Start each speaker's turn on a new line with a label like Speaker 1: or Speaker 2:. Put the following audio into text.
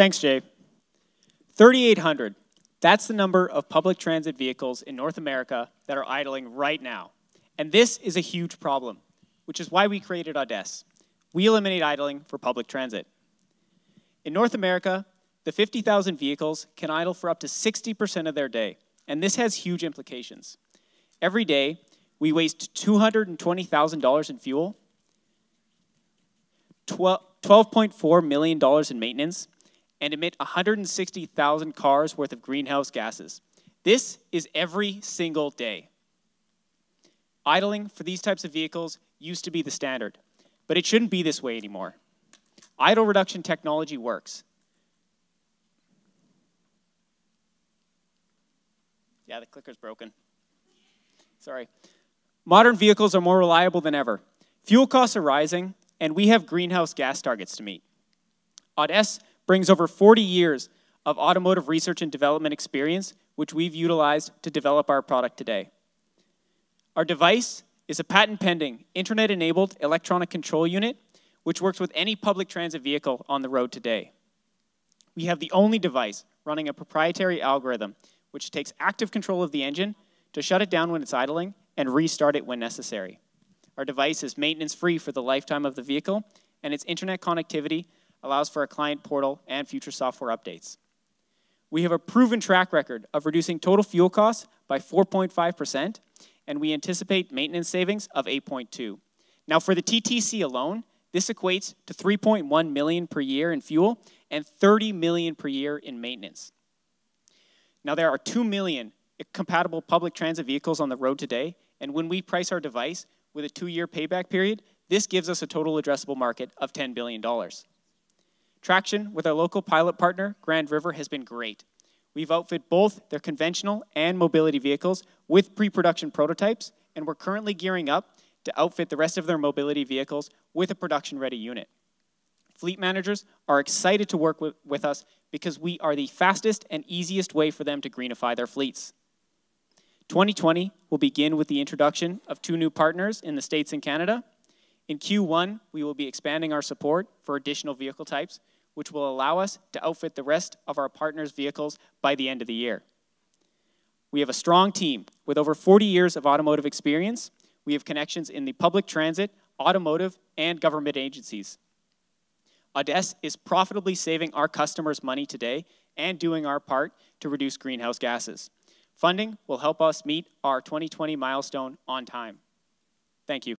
Speaker 1: Thanks, Jay. 3,800. That's the number of public transit vehicles in North America that are idling right now. And this is a huge problem, which is why we created Audesse. We eliminate idling for public transit. In North America, the 50,000 vehicles can idle for up to 60% of their day, and this has huge implications. Every day, we waste $220,000 in fuel, $12.4 million in maintenance, and emit 160,000 cars worth of greenhouse gases. This is every single day. Idling for these types of vehicles used to be the standard, but it shouldn't be this way anymore. Idle reduction technology works. Yeah, the clicker's broken. Sorry. Modern vehicles are more reliable than ever. Fuel costs are rising, and we have greenhouse gas targets to meet. Audesse brings over 40 years of automotive research and development experience, which we've utilized to develop our product today. Our device is a patent pending, internet enabled electronic control unit, which works with any public transit vehicle on the road today. We have the only device running a proprietary algorithm, which takes active control of the engine to shut it down when it's idling and restart it when necessary. Our device is maintenance free for the lifetime of the vehicle, and its internet connectivity allows for a client portal and future software updates. We have a proven track record of reducing total fuel costs by 4.5%, and we anticipate maintenance savings of 8.2. Now for the TTC alone, this equates to 3.1 million per year in fuel and 30 million per year in maintenance. Now there are 2 million compatible public transit vehicles on the road today, and when we price our device with a two-year payback period, this gives us a total addressable market of $10 billion. Traction with our local pilot partner, Grand River, has been great. We've outfitted both their conventional and mobility vehicles with pre-production prototypes, and we're currently gearing up to outfit the rest of their mobility vehicles with a production-ready unit. Fleet managers are excited to work with, with, us because we are the fastest and easiest way for them to greenify their fleets. 2020 will begin with the introduction of two new partners in the States and Canada. In Q1, we will be expanding our support for additional vehicle types, which will allow us to outfit the rest of our partners' vehicles by the end of the year. We have a strong team with over 40 years of automotive experience. We have connections in the public transit, automotive, and government agencies. Audesse is profitably saving our customers money today and doing our part to reduce greenhouse gases. Funding will help us meet our 2020 milestone on time. Thank you.